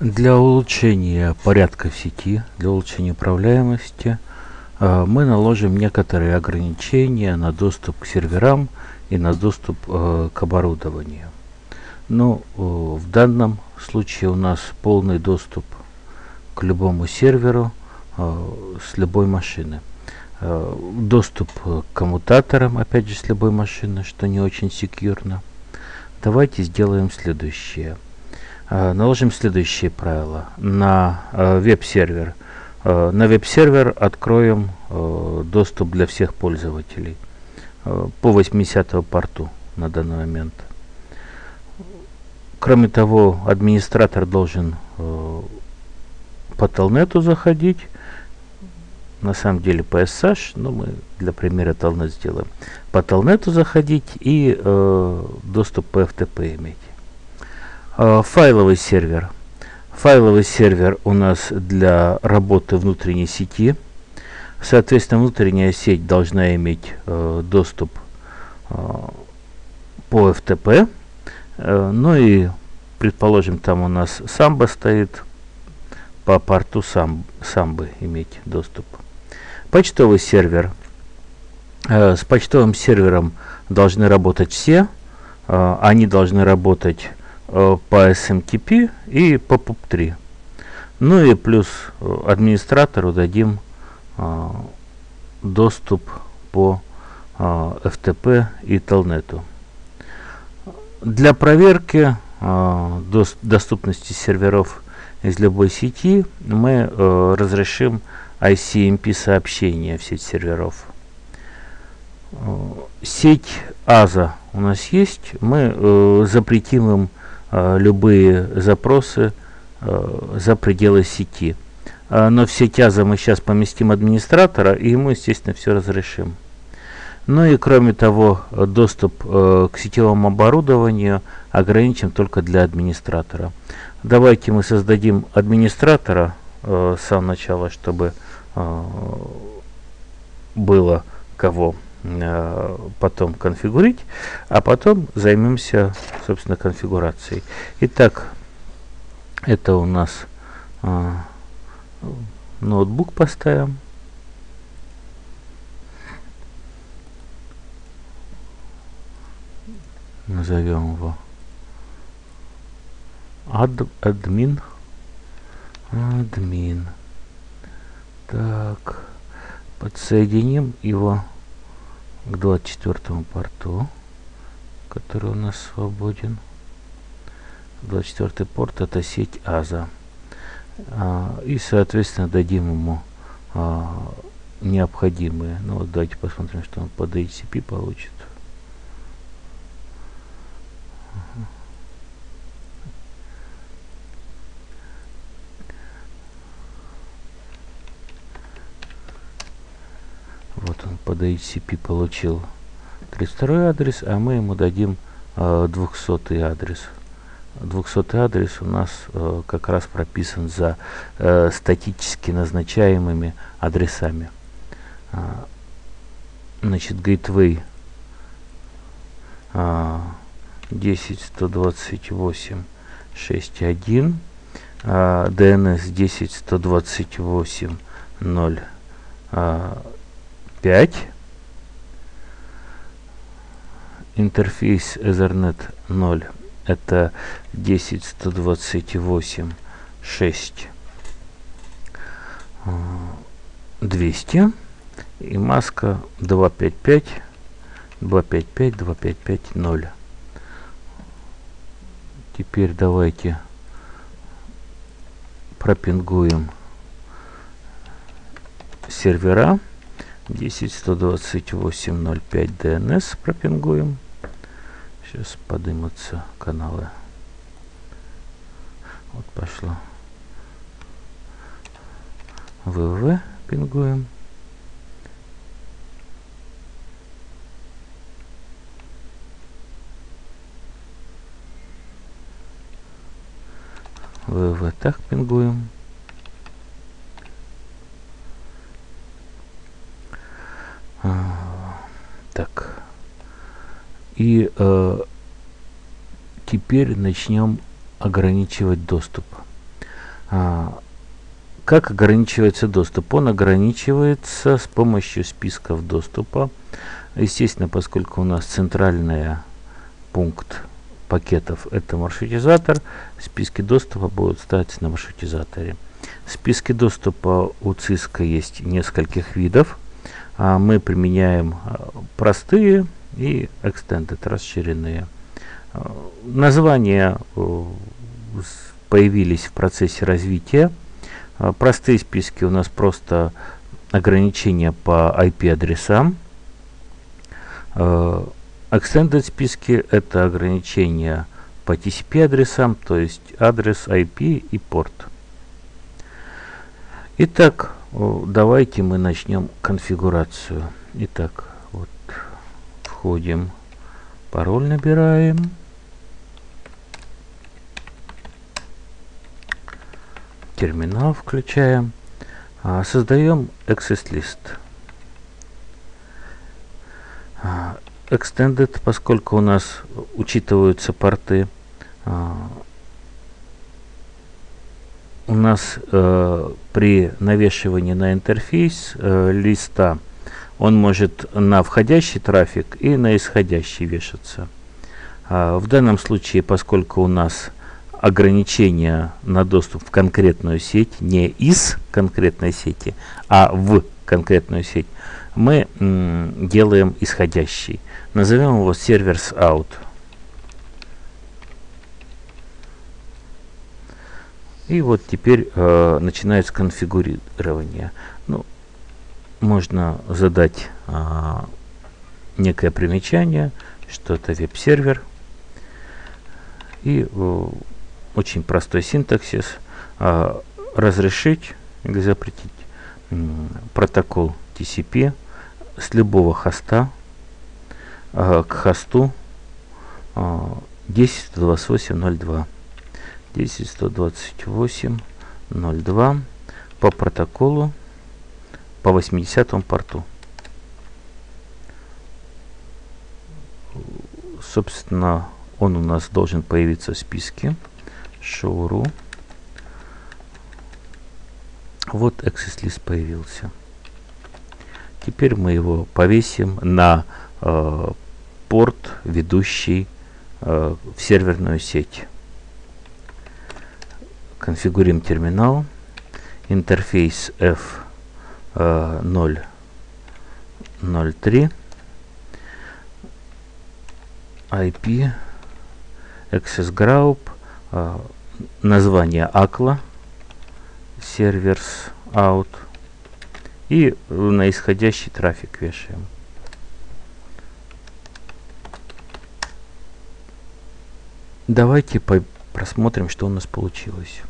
Для улучшения порядка в сети, для улучшения управляемости э, мы наложим некоторые ограничения на доступ к серверам и на доступ э, к оборудованию. Ну, э, в данном случае у нас полный доступ к любому серверу с любой машины. Доступ к коммутаторам, опять же, с любой машины, что не очень секьюрно. Давайте сделаем следующее. Э, наложим следующие правила. На э, веб-сервер. Э, на веб-сервер откроем доступ для всех пользователей по 80 порту на данный момент. Кроме того, администратор должен по телнету заходить. На самом деле по SSH, но мы для примера телнет сделаем. По телнету заходить и э, доступ по FTP иметь. А, файловый сервер. Файловый сервер у нас для работы внутренней сети. Соответственно, внутренняя сеть должна иметь э, доступ э, по FTP. Э, ну и, предположим, там у нас самбо стоит, по порту сам, иметь доступ. Почтовый сервер. Э, с почтовым сервером должны работать все. Э, они должны работать по SMTP и по PUP3. Ну и плюс э, администратору дадим э, доступ по FTP и Telnet. Для проверки доступности серверов из любой сети мы разрешим ICMP сообщения в сеть серверов. Сеть ASA у нас есть, мы запретим им Э, любые запросы э, за пределы сети. Э, но в сеть АЗа мы сейчас поместим администратора, и ему, естественно, все разрешим. Ну и кроме того, доступ к сетевому оборудованию ограничим только для администратора. Давайте мы создадим администратора с самого начала, чтобы было кого Э, потом конфигурить, а потом займемся, собственно, конфигурацией. Итак, это у нас э, ноутбук поставим. Назовем его ад, админ. Админ. Так, подсоединим его к 24 порту, который у нас свободен. 24 порт это сеть АЗа. А, и, соответственно, дадим ему а, необходимые. Ну вот давайте посмотрим, что он по DHCP получит. Под HCP получил 32 адрес, а мы ему дадим э, 200 адрес. 200 адрес у нас э, как раз прописан за э, статически назначаемыми адресами. А, значит, gateway а, 10.128.6.1, а, DNS 10.128.0 а, 5. Интерфейс Ethernet 0 это 10 128 6 200 и маска 255 255 255 0 теперь давайте пропингуем сервера 10.128.05 DNS пропингуем. Сейчас поднимутся каналы. Вот пошло. www пингуем. www так пингуем. Так. И э, теперь начнем ограничивать доступ. А, как ограничивается доступ? Он ограничивается с помощью списков доступа. Естественно, поскольку у нас центральный пункт пакетов это маршрутизатор, списки доступа будут ставиться на маршрутизаторе. Списки доступа у ЦИСКа есть нескольких видов. А мы применяем а, простые и extended, расширенные. А, названия э, появились в процессе развития. А, простые списки у нас просто ограничения по IP-адресам. Extended списки это ограничения по TCP адресам, то есть адрес IP и порт. Итак, давайте мы начнем конфигурацию. Итак, вот входим, пароль набираем. Терминал включаем. А, создаем access list. А, extended, поскольку у нас учитываются порты а, у нас э, при навешивании на интерфейс э, листа он может на входящий трафик и на исходящий вешаться. А, в данном случае, поскольку у нас ограничение на доступ в конкретную сеть, не из конкретной сети, а в конкретную сеть, мы делаем исходящий. Назовем его серверс out. И вот теперь э, начинается конфигурирование. Можно задать э, некое примечание, что это веб-сервер. И э, очень простой синтаксис. Э, разрешить или запретить протокол TCP с любого хоста э, к хосту э, 10.28.02. 10 128 02 по протоколу по 80 порту. Собственно, он у нас должен появиться в списке. Шоуру. Вот access list появился. Теперь мы его повесим на э, порт, ведущий э, в серверную сеть конфигурируем терминал, интерфейс F003, IP, access group, э, название ACLA, servers out и на исходящий трафик вешаем. Давайте просмотрим, что у нас получилось.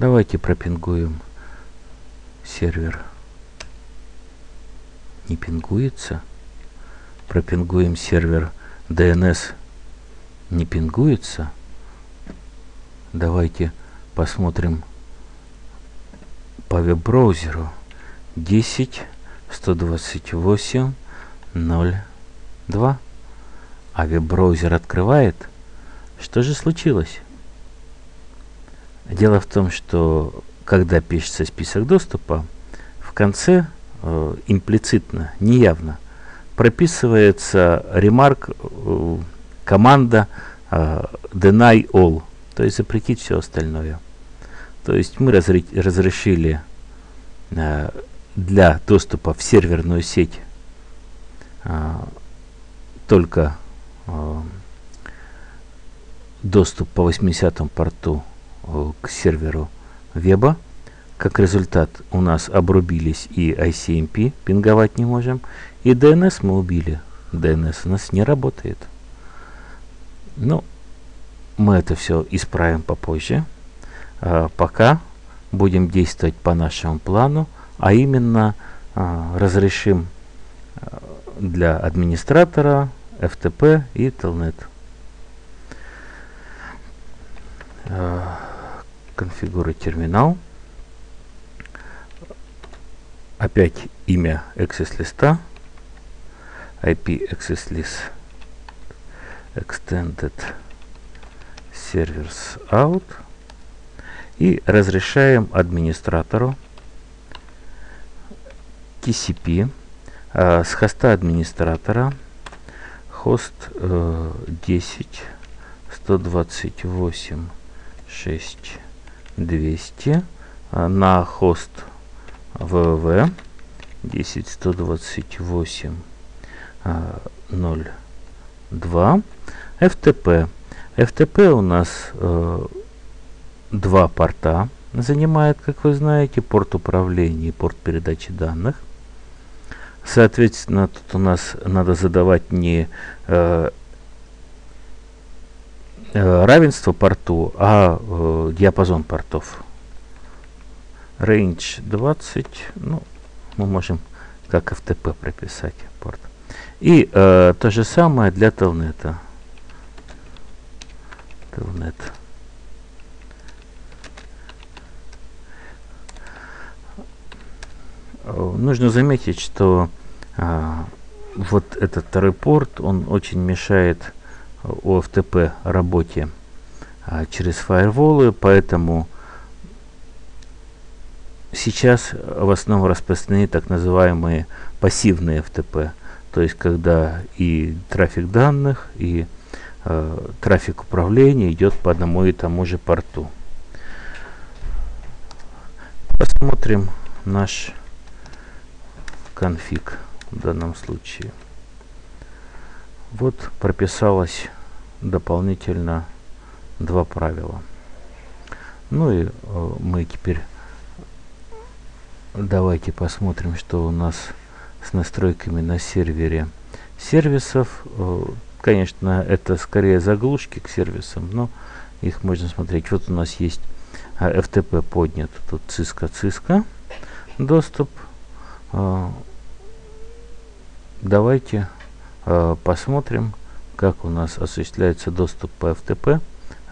Давайте пропингуем сервер. Не пингуется. Пропингуем сервер DNS. Не пингуется. Давайте посмотрим по веб-браузеру 10 128 02 а веб-браузер открывает что же случилось Дело в том, что когда пишется список доступа, в конце э, имплицитно, неявно прописывается ремарк э, команда э, deny all, то есть запретить все остальное. То есть мы разри разрешили э, для доступа в серверную сеть э, только э, доступ по 80 порту к серверу веба. Как результат у нас обрубились и ICMP, пинговать не можем, и DNS мы убили. DNS у нас не работает. Ну, мы это все исправим попозже. А, пока будем действовать по нашему плану, а именно а, разрешим а, для администратора FTP и Telnet. А, конфигурировать терминал. Опять имя access листа. IP access list extended servers out и разрешаем администратору TCP э, с хоста администратора хост э, 10 128 6 200 э, на хост www 10 128 э, 02 FTP FTP у нас э, два порта занимает, как вы знаете, порт управления и порт передачи данных. Соответственно, тут у нас надо задавать не э, равенство порту, а э, диапазон портов. Range 20, ну, мы можем как FTP прописать порт. И э, то же самое для Telnet. Telnet. Э, нужно заметить, что а, вот этот второй порт, он очень мешает OFTP работе а, через фаерволы, поэтому сейчас в основном распространены так называемые пассивные FTP, то есть когда и трафик данных, и э, трафик управления идет по одному и тому же порту. Посмотрим наш конфиг в данном случае. Вот прописалось дополнительно два правила. Ну и э, мы теперь давайте посмотрим, что у нас с настройками на сервере сервисов. Э, конечно, это скорее заглушки к сервисам, но их можно смотреть. Вот у нас есть FTP поднят, тут циска циска доступ. Э, Давайте э, посмотрим, как у нас осуществляется доступ по FTP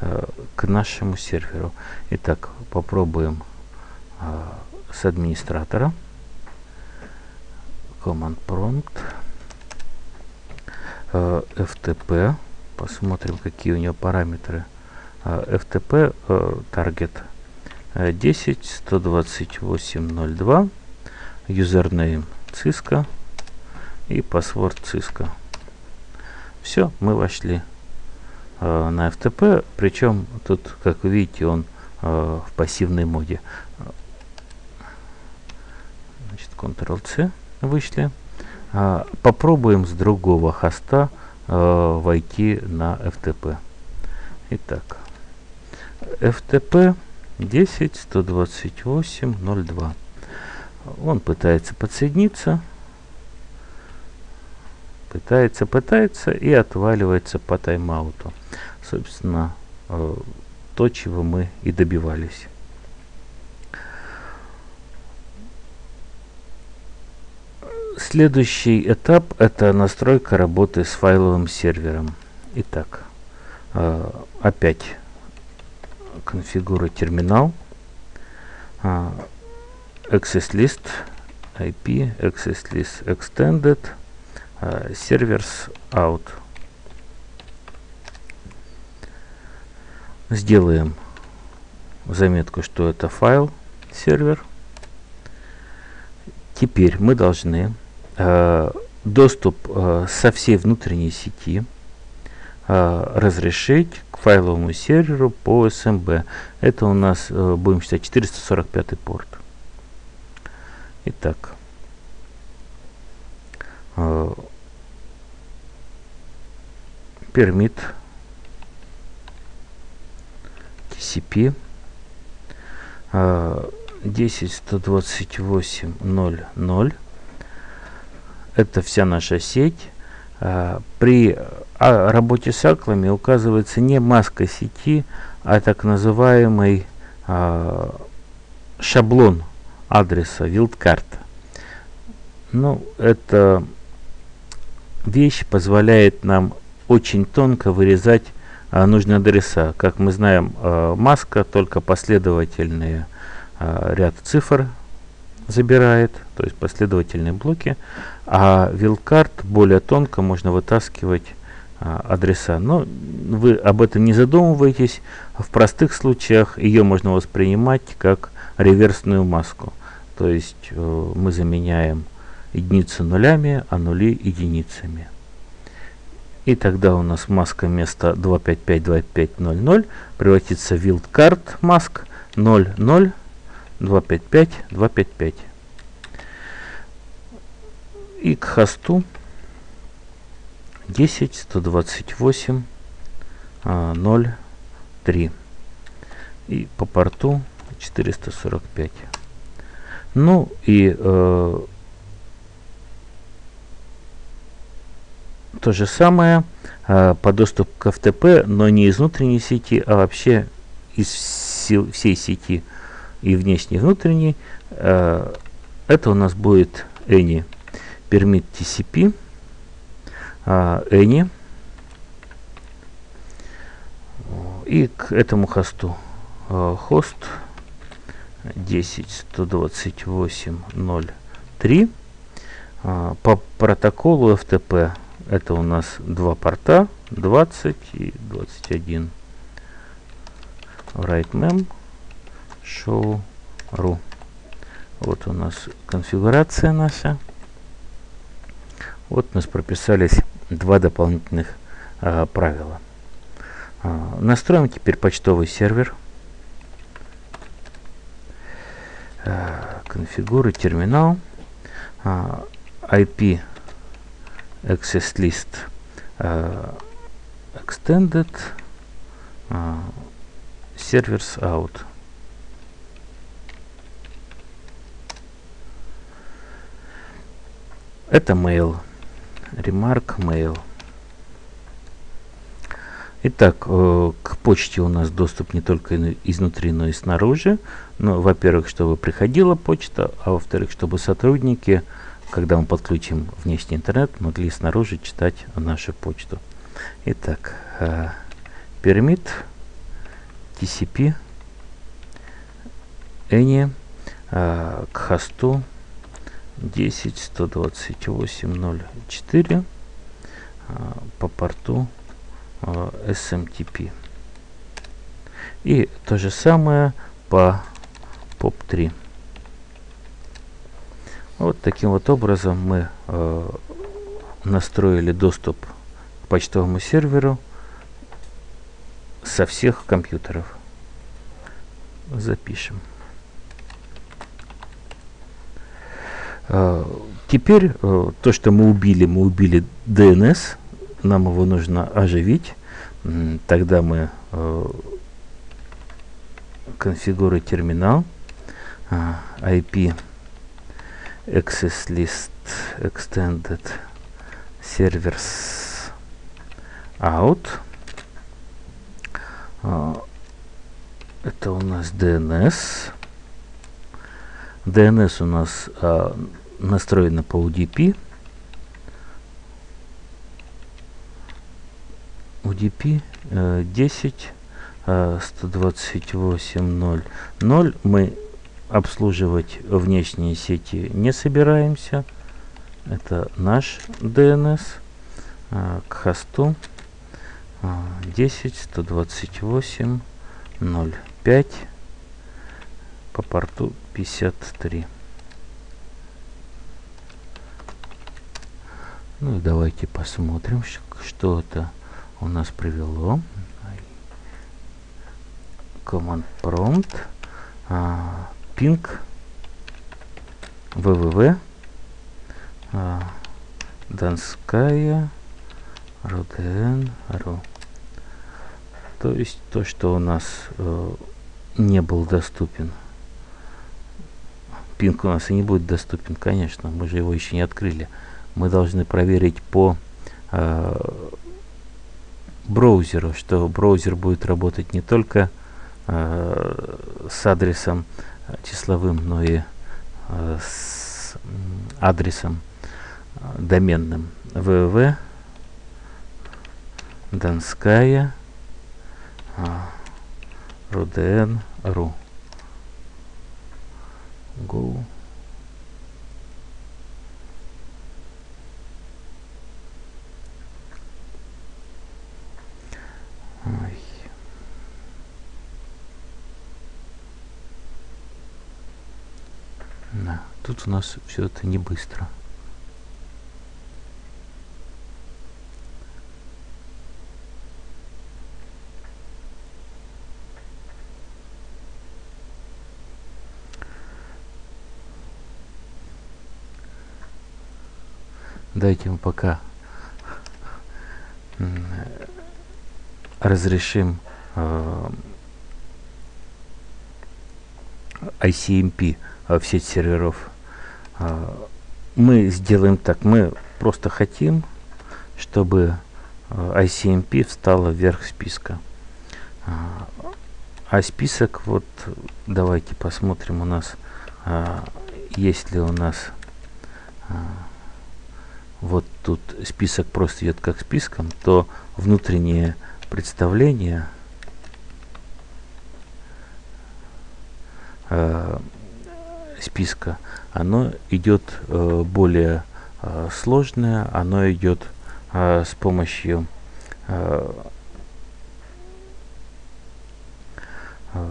э, к нашему серверу. Итак, попробуем э, с администратора. Command prompt. Э, FTP. Посмотрим, какие у него параметры. Э, FTP э, target 10 128.02 username Cisco и password Cisco. Все, мы вошли э, на FTP, причем тут, как вы видите, он э, в пассивной моде. Значит, Ctrl-C вышли. Э, попробуем с другого хоста э, войти на FTP. Итак, FTP 10 128 02. Он пытается подсоединиться пытается, пытается и отваливается по тайм-ауту. Собственно, э, то, чего мы и добивались. Следующий этап – это настройка работы с файловым сервером. Итак, э, опять конфигура терминал, э, access list, IP, access list extended – servers out. Сделаем заметку, что это файл сервер. Теперь мы должны э, доступ э, со всей внутренней сети э, разрешить к файловому серверу по SMB. Это у нас, э, будем считать, 445 порт. Итак, э, permit TCP э, 10.128.0.0 это вся наша сеть. Э, при а, работе с аклами указывается не маска сети а так называемый э, шаблон адреса вилдкарта ну это вещь позволяет нам очень тонко вырезать а, нужные адреса. Как мы знаем, а, маска только последовательные а, ряд цифр забирает, то есть последовательные блоки, а вилкарт более тонко можно вытаскивать а, адреса. Но вы об этом не задумываетесь. В простых случаях ее можно воспринимать как реверсную маску. То есть э, мы заменяем единицы нулями, а нули единицами. И тогда у нас маска вместо 255-2500 превратится в wildcard mask 00 255 255. И к хосту 10 128 0 3 и по порту 445 ну и э, то же самое э, по доступ к FTP, но не из внутренней сети, а вообще из всей, сети и внешней, и внутренней. Э, это у нас будет any. Permit TCP, э, any, и к этому хосту э, хост 10 128 03 э, по протоколу FTP это у нас два порта 20 и 21 write mem show ru. Вот у нас конфигурация наша. Вот у нас прописались два дополнительных а, правила. А, настроим теперь почтовый сервер. А, конфигуры терминал. А, IP access list uh, extended uh, servers out это mail remark mail Итак, э, к почте у нас доступ не только изнутри, но и снаружи. Ну, во-первых, чтобы приходила почта, а во-вторых, чтобы сотрудники когда мы подключим внешний интернет, могли снаружи читать нашу почту. Итак, э, permit TCP any э, к хосту 10.128.04 э, по порту SMTP. И то же самое по POP3. Вот таким вот образом мы э, настроили доступ к почтовому серверу со всех компьютеров. Запишем. Э, теперь э, то, что мы убили, мы убили DNS. Нам его нужно оживить. Тогда мы э, конфигурируем терминал э, IP access list extended servers out а, это у нас DNS DNS у нас а, настроено по UDP UDP э, 10 э, 128.0.0 мы обслуживать внешние сети не собираемся. Это наш DNS а, к хосту а, 10 128 05 по порту 53. Ну и давайте посмотрим, что это у нас привело. Команд prompt. А, ping www а, Донская РУДН.ру То есть то, что у нас э, не был доступен. Пинг у нас и не будет доступен, конечно, мы же его еще не открыли. Мы должны проверить по э, браузеру, что браузер будет работать не только э, с адресом числовым, но и э, с адресом э, доменным. Www Донская рудн.ру э, Go тут у нас все это не быстро. Дайте мы пока разрешим э, ICMP в сеть серверов. Э, мы сделаем так. Мы просто хотим, чтобы ICMP встала вверх списка. А список, вот давайте посмотрим у нас, есть ли у нас вот тут список просто идет как списком, то внутреннее представление списка, оно идет э, более э, сложное, оно идет э, с помощью э, э,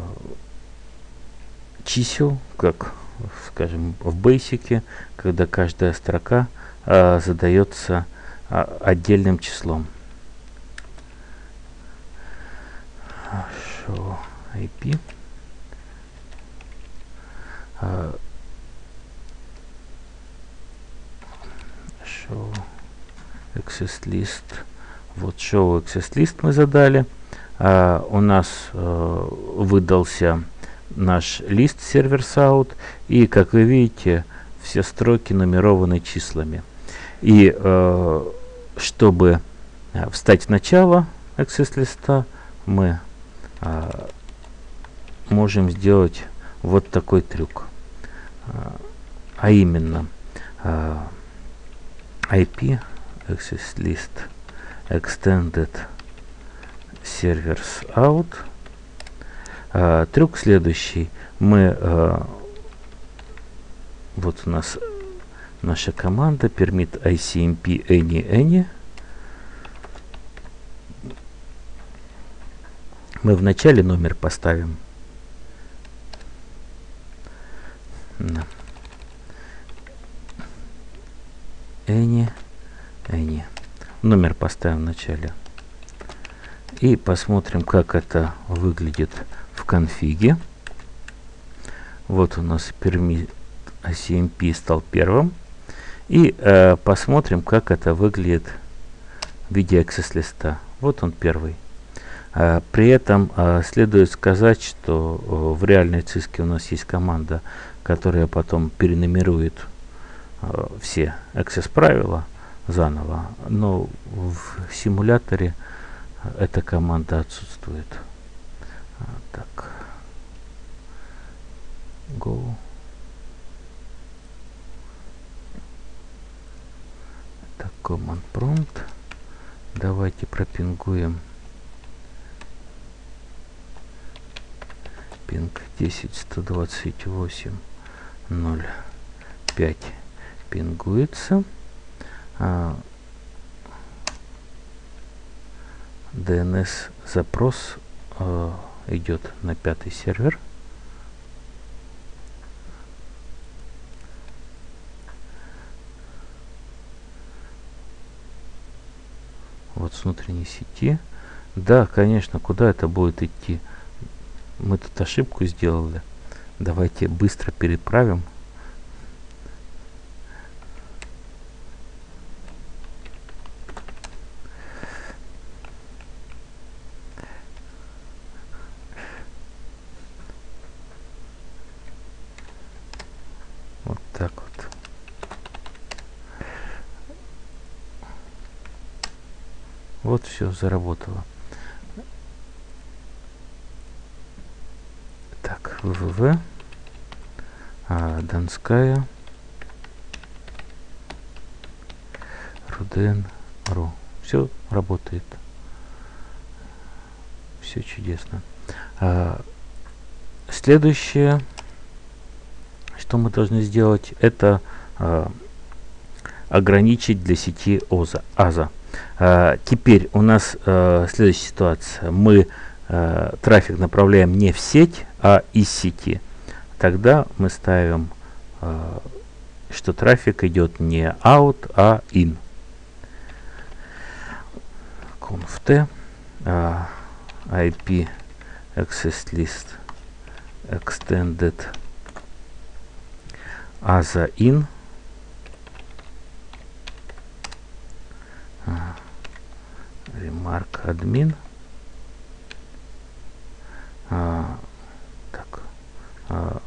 чисел, как, скажем, в Basic, когда каждая строка э, задается э, отдельным числом. IP. Э, show access list. Вот show access list мы задали. Uh, у нас uh, выдался наш лист сервер out и как вы видите все строки нумерованы числами и э, чтобы э, встать в начало access листа, мы э, можем сделать вот такой трюк. А именно э, IP access list extended servers out. Э, трюк следующий. Мы э, вот у нас наша команда permit ICMP any any. Мы в начале номер поставим. Any, any. Номер поставим в начале. И посмотрим, как это выглядит в конфиге. Вот у нас permit ICMP стал первым. И э, посмотрим, как это выглядит в виде access листа. Вот он первый. Э, при этом э, следует сказать, что э, в реальной циске у нас есть команда, которая потом перенумерует э, все access правила заново, но в симуляторе эта команда отсутствует. А, так. Go. command prompt давайте пропингуем пинг 10 128 0 5 пингуется DNS запрос а, идет на пятый сервер вот с внутренней сети. Да, конечно, куда это будет идти? Мы тут ошибку сделали. Давайте быстро переправим. Вот все заработало. Так, www. А, Донская. Руден.ру. Все работает. Все чудесно. А, следующее, что мы должны сделать, это а, ограничить для сети ОЗа, АЗа. А, теперь у нас а, следующая ситуация. Мы а, трафик направляем не в сеть, а из сети. Тогда мы ставим а, что трафик идет не out, а in. conft а, IP access list extended as a in а, remark admin а, так а,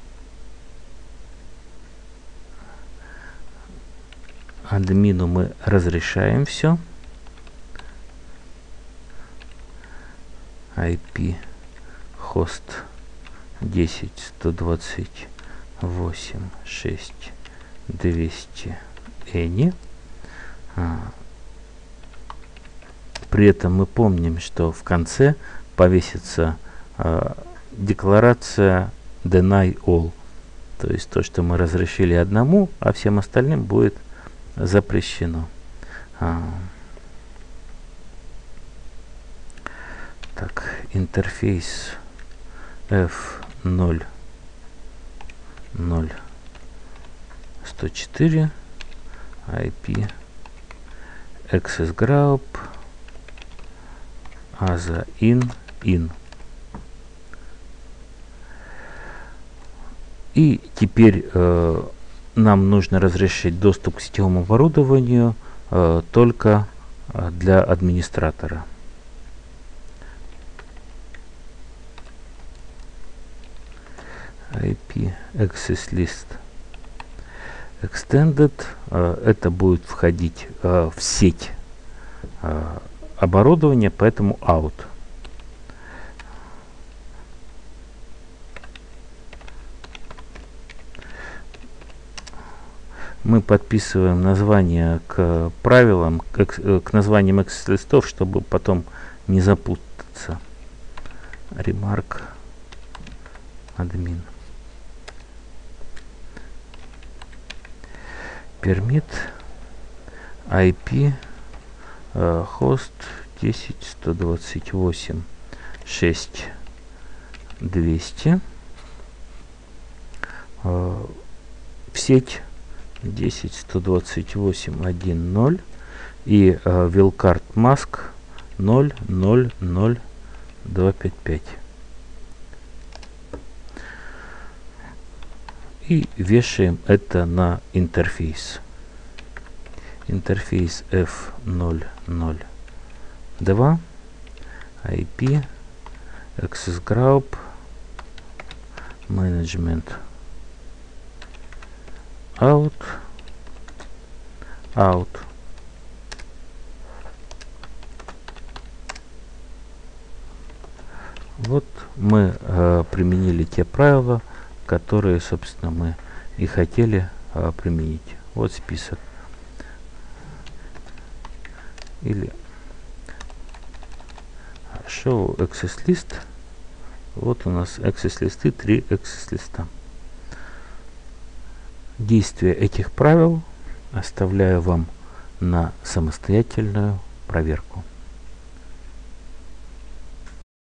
админу мы разрешаем все IP хост 10 128 6 200 эни а, при этом мы помним что в конце повесится а, декларация deny all то есть то что мы разрешили одному а всем остальным будет запрещено. А. Так, интерфейс F0 0 104 IP access group ASA in in и теперь э, нам нужно разрешить доступ к сетевому оборудованию э, только э, для администратора. IP access list extended э, это будет входить э, в сеть э, оборудования поэтому out мы подписываем название к правилам, к, э, к названиям Excel листов, чтобы потом не запутаться. Ремарк админ. Пермит IP хост 10 128 6 200 э, в сеть 10 128 1 0 и э, вилкарт маск 0 0 0 255 и вешаем это на интерфейс интерфейс f002 IP access group management out out. Вот мы э, применили те правила которые собственно мы и хотели э, применить. Вот список или show access list вот у нас access листы три access листа Действие этих правил оставляю вам на самостоятельную проверку.